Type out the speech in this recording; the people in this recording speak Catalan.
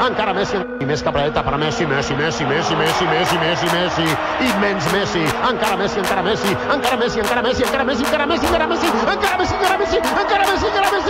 Encara Messi, i més capradeta per Messi, Messi, Messi, Messi, Messi, Messi, Messi, Messi, immens Messi, encara Messi, encara Messi, encara Messi, encara Messi, encara Messi, encara Messi, encara Messi, encara Messi, encara Messi, encara Messi, encara Messi,